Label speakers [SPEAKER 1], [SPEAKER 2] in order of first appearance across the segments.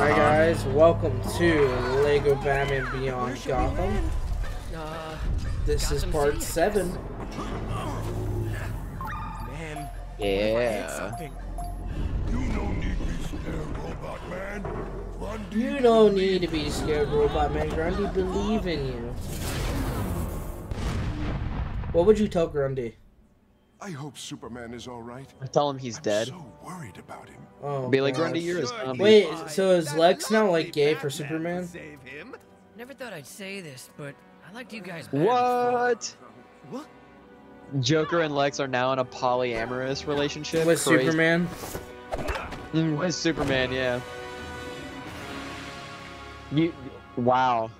[SPEAKER 1] Hi guys, welcome to Lego Batman Beyond Gotham.
[SPEAKER 2] Uh,
[SPEAKER 1] This is part seven.
[SPEAKER 2] man.
[SPEAKER 3] Yeah.
[SPEAKER 4] You don't need me scared, robot man.
[SPEAKER 1] You don't need to be scared, Robot Man. Grundy believe in you. What would you tell Grundy?
[SPEAKER 4] I hope Superman is all right.
[SPEAKER 3] I tell him he's
[SPEAKER 4] I'm
[SPEAKER 3] dead.
[SPEAKER 4] so worried about him.
[SPEAKER 1] Oh,
[SPEAKER 3] Be like,
[SPEAKER 1] gosh.
[SPEAKER 3] Grundy, you're a zombie.
[SPEAKER 1] Wait, so is Lex now like gay for Superman?
[SPEAKER 2] Save him. Never thought I'd say this, but I liked you guys better
[SPEAKER 3] What?
[SPEAKER 2] What?
[SPEAKER 3] Joker and Lex are now in a polyamorous relationship.
[SPEAKER 1] With
[SPEAKER 3] Crazy.
[SPEAKER 1] Superman?
[SPEAKER 3] Mm, With Superman, yeah. You, wow.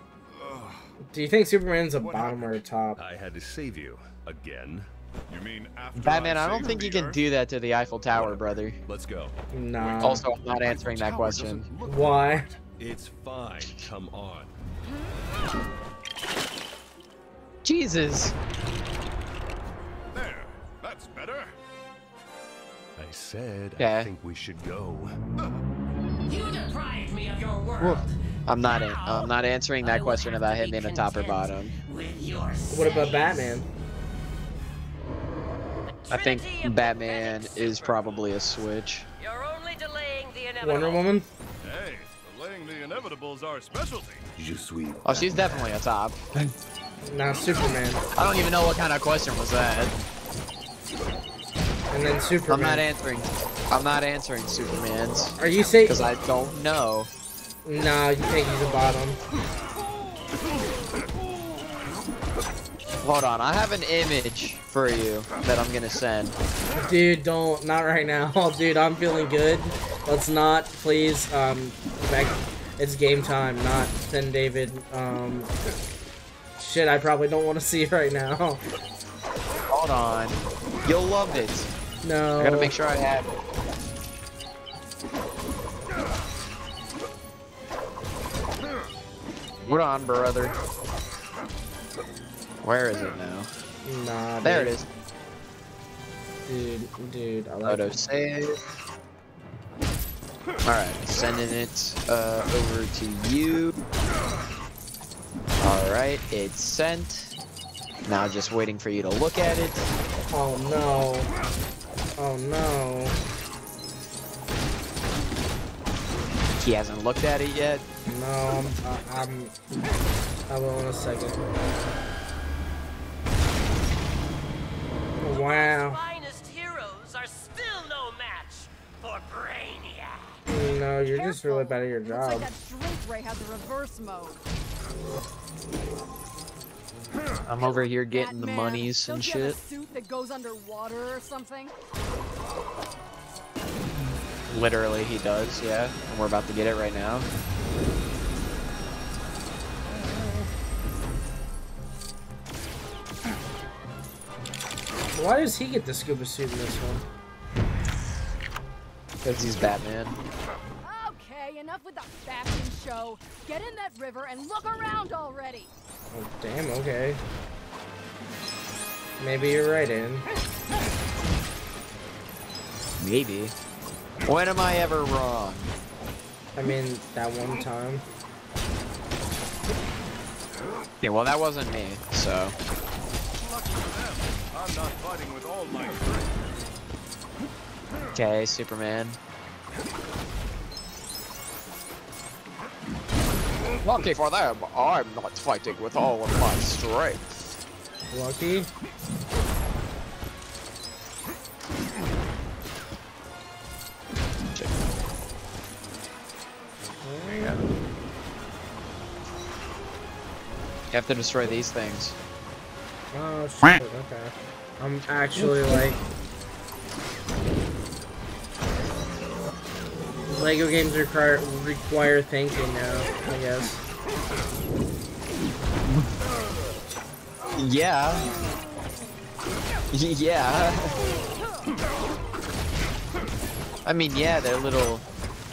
[SPEAKER 1] Do you think Superman's a bottom or a top?
[SPEAKER 5] I had to save you again.
[SPEAKER 4] You mean after
[SPEAKER 3] Batman,
[SPEAKER 4] I
[SPEAKER 3] I don't think you can
[SPEAKER 4] Earth?
[SPEAKER 3] do that to the Eiffel Tower, brother.
[SPEAKER 5] Let's go.
[SPEAKER 1] Nah.
[SPEAKER 3] Also, I'm not answering that question.
[SPEAKER 1] Why?
[SPEAKER 5] It's fine. Come on.
[SPEAKER 3] Jesus.
[SPEAKER 4] There, that's better.
[SPEAKER 5] I said
[SPEAKER 3] Yeah.
[SPEAKER 5] I think we should go.
[SPEAKER 6] You deprived me of your
[SPEAKER 3] Woof.
[SPEAKER 6] world.
[SPEAKER 3] I'm not. An- I'm not answering that question about
[SPEAKER 6] to
[SPEAKER 3] him being a top or bottom.
[SPEAKER 1] What about. Batman?
[SPEAKER 3] I think Batman is probably a switch.
[SPEAKER 6] You're only delaying the inevitable.
[SPEAKER 1] Wonder Woman?
[SPEAKER 4] Hey, delaying the inevitable is our specialty.
[SPEAKER 5] Je suis.
[SPEAKER 3] Oh, she's definitely a top.
[SPEAKER 1] Nah, Superman.
[SPEAKER 3] I don't even know what kind of question was that.
[SPEAKER 1] And then Superman.
[SPEAKER 3] I'm
[SPEAKER 1] Superman.
[SPEAKER 3] not answering. I'm not answering Superman's
[SPEAKER 1] Are you saying?
[SPEAKER 3] because I don't know.
[SPEAKER 1] Nah, you think he's a bottom.
[SPEAKER 3] Hold on, I have an image for you that I'm gonna send.
[SPEAKER 1] Dude, don't. Not right now. Oh, Dude, I'm feeling good. Let's not, please. Um, back. It's game time, not send David. Um, shit, I probably don't want to see it right now.
[SPEAKER 3] Hold on, you'll love it.
[SPEAKER 1] No.
[SPEAKER 3] I gotta make sure I have it. Hold on, brother. Where is it now?
[SPEAKER 1] Nah.
[SPEAKER 3] There it
[SPEAKER 1] dude.
[SPEAKER 3] is.
[SPEAKER 1] Dude, dude, I like
[SPEAKER 3] Auto
[SPEAKER 1] it.
[SPEAKER 3] save. Alright, sending it uh, over to you. Alright, it's sent. Now just waiting for you to look at it.
[SPEAKER 1] Oh no. Oh no.
[SPEAKER 3] He hasn't looked at it yet.
[SPEAKER 1] No, I'm. I'm. I will in a second. Wow.
[SPEAKER 6] Finest heroes are still no match for Brainiac.
[SPEAKER 1] No, you're just really bad at your
[SPEAKER 7] Looks
[SPEAKER 1] job.
[SPEAKER 7] like that shrink ray has a reverse mode.
[SPEAKER 3] I'm over here getting the
[SPEAKER 7] Batman,
[SPEAKER 3] monies
[SPEAKER 7] don't
[SPEAKER 3] and
[SPEAKER 7] a
[SPEAKER 3] shit.
[SPEAKER 7] suit that goes underwater or something?
[SPEAKER 3] Literally, he does, yeah. And we're about to get it right now.
[SPEAKER 1] Why does he get the scuba suit in this one?
[SPEAKER 3] Because he's Batman.
[SPEAKER 7] Okay, enough with the fashion show. Get in that river and look around already.
[SPEAKER 1] Oh, damn, okay. Maybe you're right, in.
[SPEAKER 3] Maybe. When am I ever wrong?
[SPEAKER 1] I mean, that one time.
[SPEAKER 3] Yeah, well, that wasn't me, so.
[SPEAKER 4] Lucky for them, I'm not fighting with all my strength.
[SPEAKER 3] Okay, Superman. Lucky for them, I'm not fighting with all of my strength.
[SPEAKER 1] Lucky.
[SPEAKER 3] There you go. You have to destroy these things.
[SPEAKER 1] Oh, shit, okay. I'm actually like... Lego games require, require thinking now, I guess.
[SPEAKER 3] Yeah. yeah. I mean, yeah, they're little,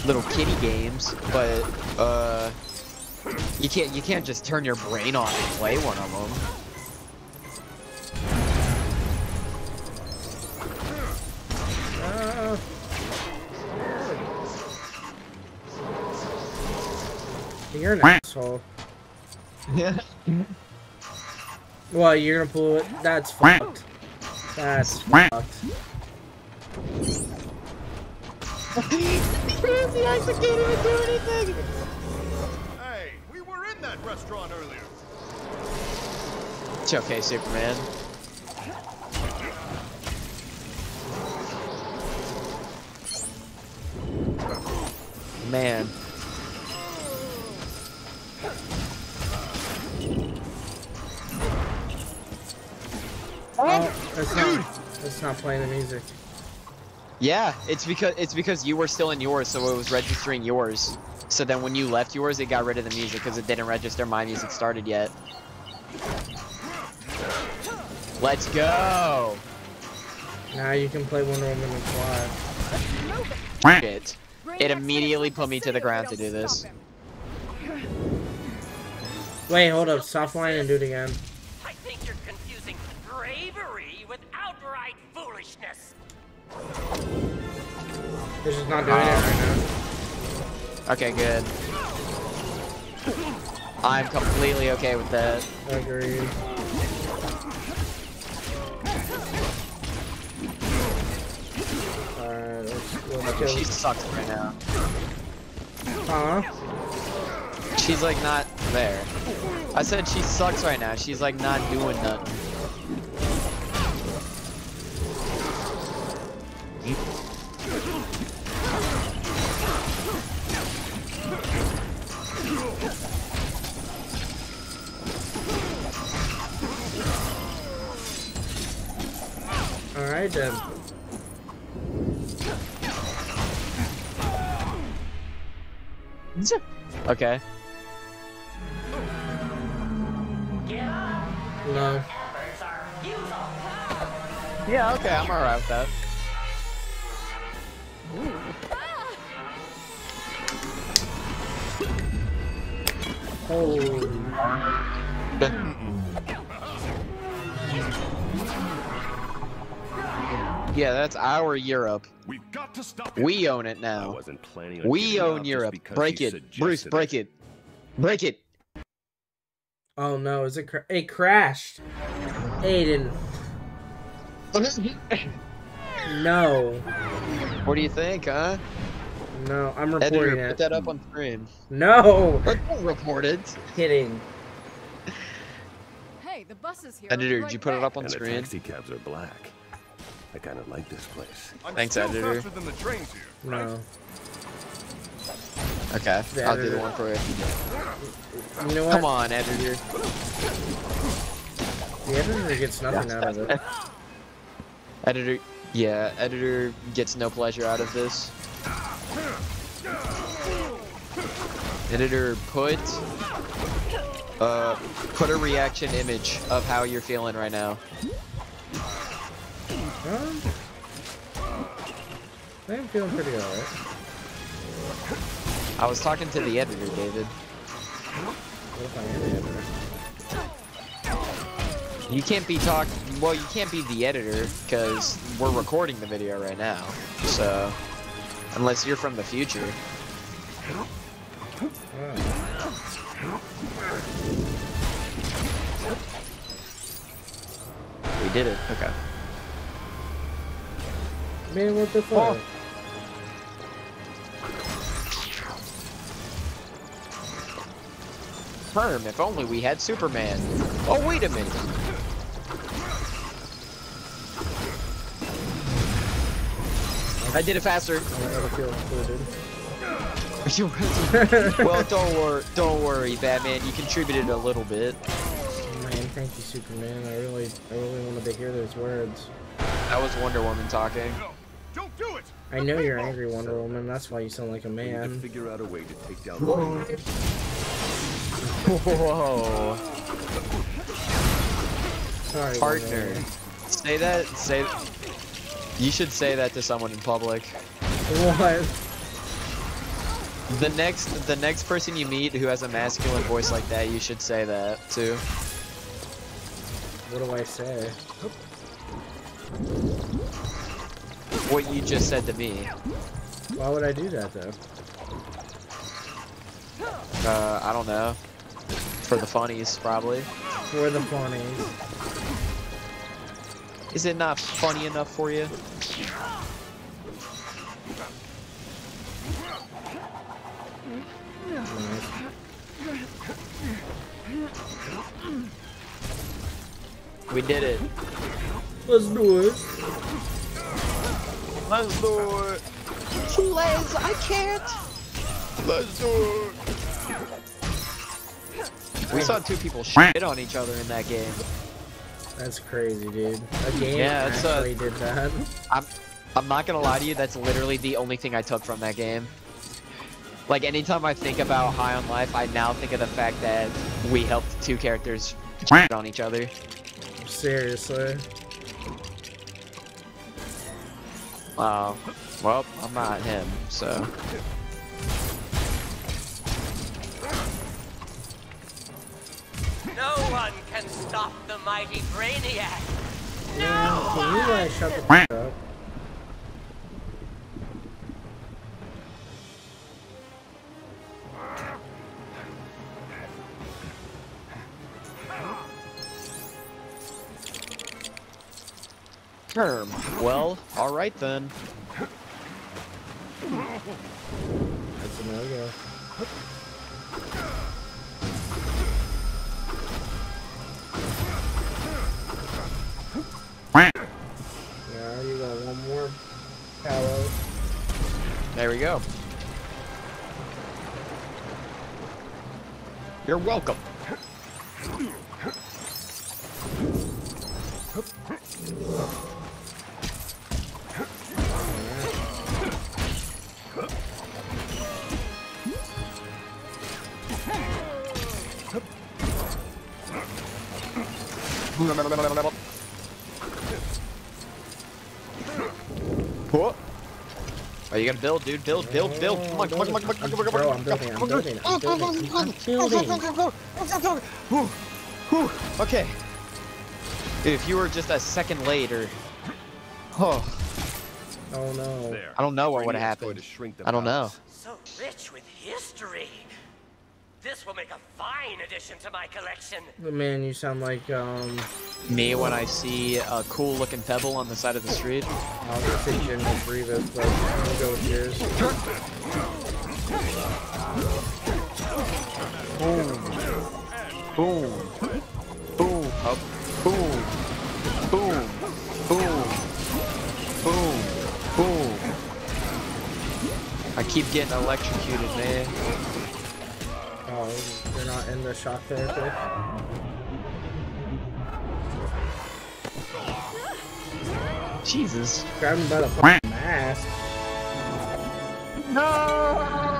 [SPEAKER 3] little kitty games, but uh, you can't you can't just turn your brain off and play one of them.
[SPEAKER 1] You're an asshole.
[SPEAKER 3] Yeah.
[SPEAKER 1] Well, you're gonna pull it. That's fucked. That's fucked.
[SPEAKER 3] Crazy Isaac can't even do anything.
[SPEAKER 4] Hey, we were in that restaurant earlier.
[SPEAKER 3] It's okay, Superman. Man.
[SPEAKER 1] It's not. It's not playing the music.
[SPEAKER 3] Yeah, it's because it's because you were still in yours, so it was registering yours. So then when you left yours, it got rid of the music because it didn't register my music started yet. Let's go!
[SPEAKER 1] Now you can play Wonder Woman and fly.
[SPEAKER 3] Shit. It immediately put me to the ground to do this.
[SPEAKER 1] Wait, hold up. Stop flying and do it again.
[SPEAKER 6] Outright foolishness.
[SPEAKER 1] They're just not doing it right now.
[SPEAKER 3] Okay, good. I'm completely okay with that.
[SPEAKER 1] now. Agreed. Alright, let's, let's.
[SPEAKER 3] She sucks right now.
[SPEAKER 1] Huh?
[SPEAKER 3] She's like not there. I said she sucks right now. She's like not doing nothing.
[SPEAKER 1] Alright then.
[SPEAKER 3] Um, okay.
[SPEAKER 1] No.
[SPEAKER 6] Efforts are futile.
[SPEAKER 3] Yeah, okay, I'm alright with that.
[SPEAKER 1] Holy. Hmm.
[SPEAKER 3] Yeah, that's our Europe.
[SPEAKER 4] We've got to stop him.
[SPEAKER 3] We own it now.
[SPEAKER 5] wasn't planning on
[SPEAKER 3] We own Europe. Break it. Bruce, break it. Break it.
[SPEAKER 1] Oh no, is it cra- it crashed? Aiden. No.
[SPEAKER 3] What do you think, huh?
[SPEAKER 1] No, I'm reporting
[SPEAKER 3] Editor,
[SPEAKER 1] it.
[SPEAKER 3] put that up on screen.
[SPEAKER 1] No!
[SPEAKER 3] Don't report it.
[SPEAKER 1] Kidding.
[SPEAKER 7] Hey, the bus is here.
[SPEAKER 3] Editor,
[SPEAKER 7] I'll
[SPEAKER 3] did you
[SPEAKER 7] right
[SPEAKER 3] put it up on
[SPEAKER 5] And the
[SPEAKER 3] screen?
[SPEAKER 5] taxi cabs are black. I kind of like this place.
[SPEAKER 4] I'm
[SPEAKER 3] Thanks,
[SPEAKER 4] still
[SPEAKER 3] editor.
[SPEAKER 4] faster than the trains here.
[SPEAKER 1] No.
[SPEAKER 3] Okay,
[SPEAKER 1] The
[SPEAKER 3] I'll do the
[SPEAKER 1] editor.
[SPEAKER 3] one for you.
[SPEAKER 1] You know what?
[SPEAKER 3] Come on, editor.
[SPEAKER 1] The editor gets nothing out of it.
[SPEAKER 3] Editor, yeah, editor gets no pleasure out of this. Editor, put uh, put a reaction image of how you're feeling right now.
[SPEAKER 1] Um, I'm feeling pretty alright.
[SPEAKER 3] I was talking to the editor, David.
[SPEAKER 1] What if I am the editor?
[SPEAKER 3] You can't be talk. Well, you can't be the editor because we're recording the video right now. So, unless you're from the future.
[SPEAKER 1] Oh.
[SPEAKER 3] We did it. Okay.
[SPEAKER 1] Man, what the fuck?
[SPEAKER 3] Herm, if only we had Superman. Oh, wait a minute. I did it faster.
[SPEAKER 1] I don't feel included.
[SPEAKER 3] well, don't worry, don't worry, Batman. You contributed a little bit.
[SPEAKER 1] Man, thank you, Superman. I really, I really wanted to hear those words.
[SPEAKER 3] That was Wonder Woman talking.
[SPEAKER 1] I know you're angry, Wonder Woman. That's why you sound like a
[SPEAKER 5] We need to
[SPEAKER 1] man.
[SPEAKER 5] figure out a way to take down the
[SPEAKER 3] Whoa,
[SPEAKER 1] Sorry,
[SPEAKER 3] partner.
[SPEAKER 1] Woman.
[SPEAKER 3] Say that. Say. You should say that to someone in public.
[SPEAKER 1] What?
[SPEAKER 3] The next, the next person you meet who has a masculine voice like that, you should say that too.
[SPEAKER 1] What do I say?
[SPEAKER 3] What you just said to me.
[SPEAKER 1] Why would I do that though?
[SPEAKER 3] Uh, I don't know. For the funnies, probably.
[SPEAKER 1] For the funnies.
[SPEAKER 3] Is it not funny enough for you? We did it.
[SPEAKER 1] Let's do it.
[SPEAKER 3] Let's do it. Please, I can't. Let's do it. We saw two people shit on each other in that game.
[SPEAKER 1] That's crazy, dude. A game
[SPEAKER 3] Yeah, it's, uh,
[SPEAKER 1] actually did that.
[SPEAKER 3] I'm, I'm not gonna lie to you. That's literally the only thing I took from that game. Like anytime I think about High on Life, I now think of the fact that we helped two characters shit on each other.
[SPEAKER 1] Seriously.
[SPEAKER 3] Wow. Well, I'm not him, so.
[SPEAKER 6] No one can stop the mighty Brainiac.
[SPEAKER 1] Man, can you guys shut the f up?
[SPEAKER 3] Term. Well, alright then.
[SPEAKER 1] That's a no-go. Yeah, you got one more.
[SPEAKER 3] There we go. You're welcome. What? Are you gonna build, dude? Build, build, build. Come on, come on, come on, come on, come on, come on.
[SPEAKER 1] Bro, I'm building, I'm building, I'm building, I'm building.
[SPEAKER 3] Whew, whew, Okay. Dude, if you were just a second later, oh,
[SPEAKER 1] Oh no.
[SPEAKER 5] There.
[SPEAKER 3] I don't know what would have
[SPEAKER 5] Brainiac's going
[SPEAKER 3] happened.
[SPEAKER 5] to shrink the
[SPEAKER 3] I don't know.
[SPEAKER 5] palace.
[SPEAKER 6] So rich with history. This will make a fine addition to my collection.
[SPEAKER 1] Man, you sound like, um,
[SPEAKER 3] Me when I see a cool looking pebble on the side of the street.
[SPEAKER 1] I was gonna say General Grievous, but I'm gonna go with yours.
[SPEAKER 3] Boom. Boom. Up. Boom. Boom. Boom. Boom. Boom. I keep getting electrocuted, man.
[SPEAKER 1] The shock therapy?
[SPEAKER 3] Jesus.
[SPEAKER 1] Grab him by the fucking mask.
[SPEAKER 3] No!
[SPEAKER 6] I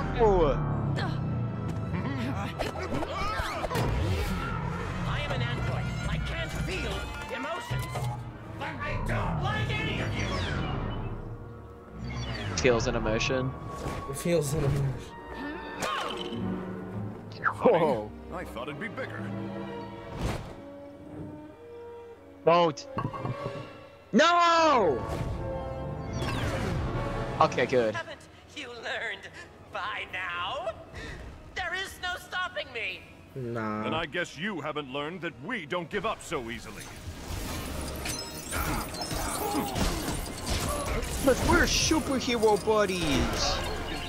[SPEAKER 6] am an android. I can't feel emotions. But I don't like any of you.
[SPEAKER 3] Feels an emotion.
[SPEAKER 1] It feels like hmm?
[SPEAKER 3] Whoa.
[SPEAKER 4] I thought it'd be bigger.
[SPEAKER 3] Don't. No! Okay, good.
[SPEAKER 6] Haven't you learned by now? There is no stopping me.
[SPEAKER 1] Nah.
[SPEAKER 4] Then I guess you haven't learned that we don't give up so easily.
[SPEAKER 3] But we're superhero buddies.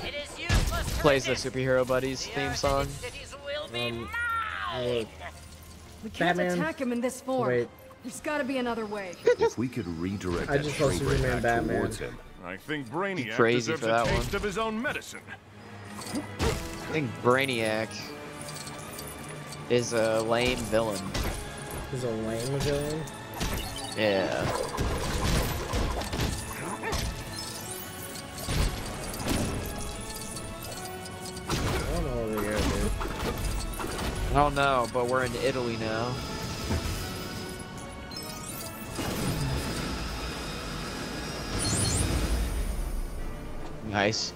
[SPEAKER 6] It is useless
[SPEAKER 3] Plays the. Superhero Buddies
[SPEAKER 6] The
[SPEAKER 3] theme
[SPEAKER 6] Earth
[SPEAKER 3] song.
[SPEAKER 6] And its cities will be
[SPEAKER 1] Um,
[SPEAKER 6] mine.
[SPEAKER 1] look.
[SPEAKER 7] We can't
[SPEAKER 1] Batman.
[SPEAKER 7] attack him in this form.
[SPEAKER 1] Wait.
[SPEAKER 7] There's gotta be another way.
[SPEAKER 5] If we could redirect
[SPEAKER 1] I
[SPEAKER 5] that
[SPEAKER 1] just saw
[SPEAKER 5] shrink ray
[SPEAKER 1] Superman
[SPEAKER 5] back
[SPEAKER 1] Batman.
[SPEAKER 5] towards him.
[SPEAKER 4] I think Brainiac
[SPEAKER 3] Crazy
[SPEAKER 4] deserves
[SPEAKER 3] for
[SPEAKER 4] a taste
[SPEAKER 3] one.
[SPEAKER 4] of his own medicine.
[SPEAKER 3] I think Brainiac is a lame villain.
[SPEAKER 1] He's a lame villain.
[SPEAKER 3] Yeah.
[SPEAKER 1] Oh,
[SPEAKER 3] I don't know, but we're in Italy now. Nice.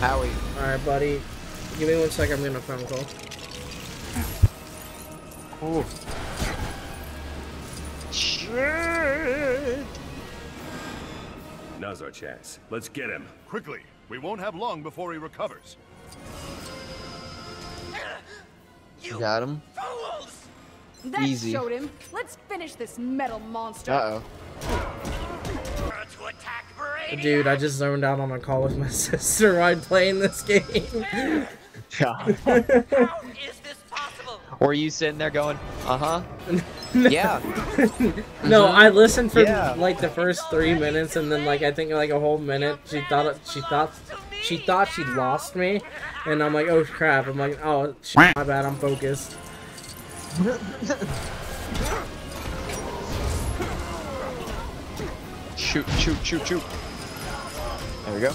[SPEAKER 3] Howie.
[SPEAKER 1] Alright, buddy. Give me one sec, I'm gonna phone call.
[SPEAKER 3] Ooh.
[SPEAKER 5] Now's our chance. Let's get him.
[SPEAKER 4] Quickly. We won't have long before he recovers.
[SPEAKER 3] You got him.
[SPEAKER 6] Fools!
[SPEAKER 7] That
[SPEAKER 3] Easy.
[SPEAKER 7] showed him. Let's finish this metal monster.
[SPEAKER 3] Uh oh.
[SPEAKER 6] To attack Brainiac!
[SPEAKER 1] Dude, I just zoned out on a call with my sister while playing this game.
[SPEAKER 6] How is this possible?
[SPEAKER 3] Or you sitting there going, uh huh. yeah.
[SPEAKER 1] no, I listened for
[SPEAKER 3] Yeah.
[SPEAKER 1] like the first three minutes, and then like I think like a whole minute. She thought she thought she thought she lost me, and I'm like, oh crap. I'm like, oh shit, my bad. I'm focused.
[SPEAKER 3] Shoot, shoot, shoot, shoot. There we go.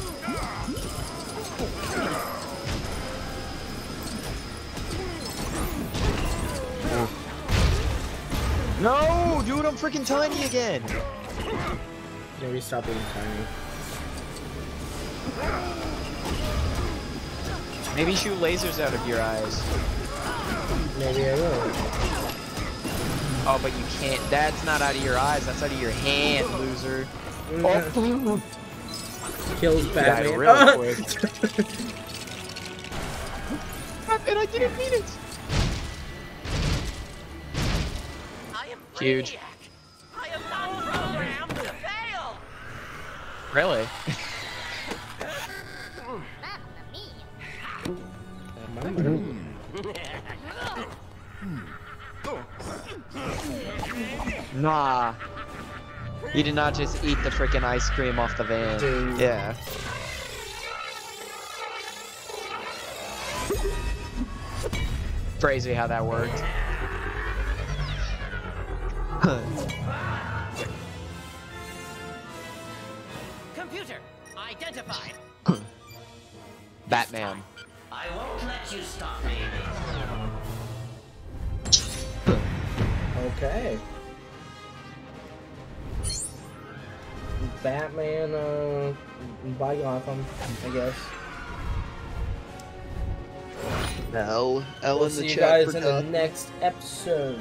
[SPEAKER 3] No, dude, I'm freaking tiny again.
[SPEAKER 1] Maybe stop being tiny.
[SPEAKER 3] Maybe shoot lasers out of your eyes.
[SPEAKER 1] Maybe I will.
[SPEAKER 3] Oh, but you can't. That's not out of your eyes. That's out of your hand, loser. Oh,
[SPEAKER 1] Kills
[SPEAKER 3] died
[SPEAKER 1] Batman.
[SPEAKER 3] real quick. and I didn't mean it. Huge.
[SPEAKER 6] I am not programmed to fail!
[SPEAKER 3] Really? Nah. You did not just eat the freaking ice cream off the van.
[SPEAKER 1] Dude.
[SPEAKER 3] Yeah. Crazy how that worked.
[SPEAKER 6] Computer, identified.
[SPEAKER 3] Batman.
[SPEAKER 6] I won't let you stop me.
[SPEAKER 1] Okay. Batman, uh, by Gotham, I guess.
[SPEAKER 3] No. Ellen
[SPEAKER 1] We'll see you guys in the next episode.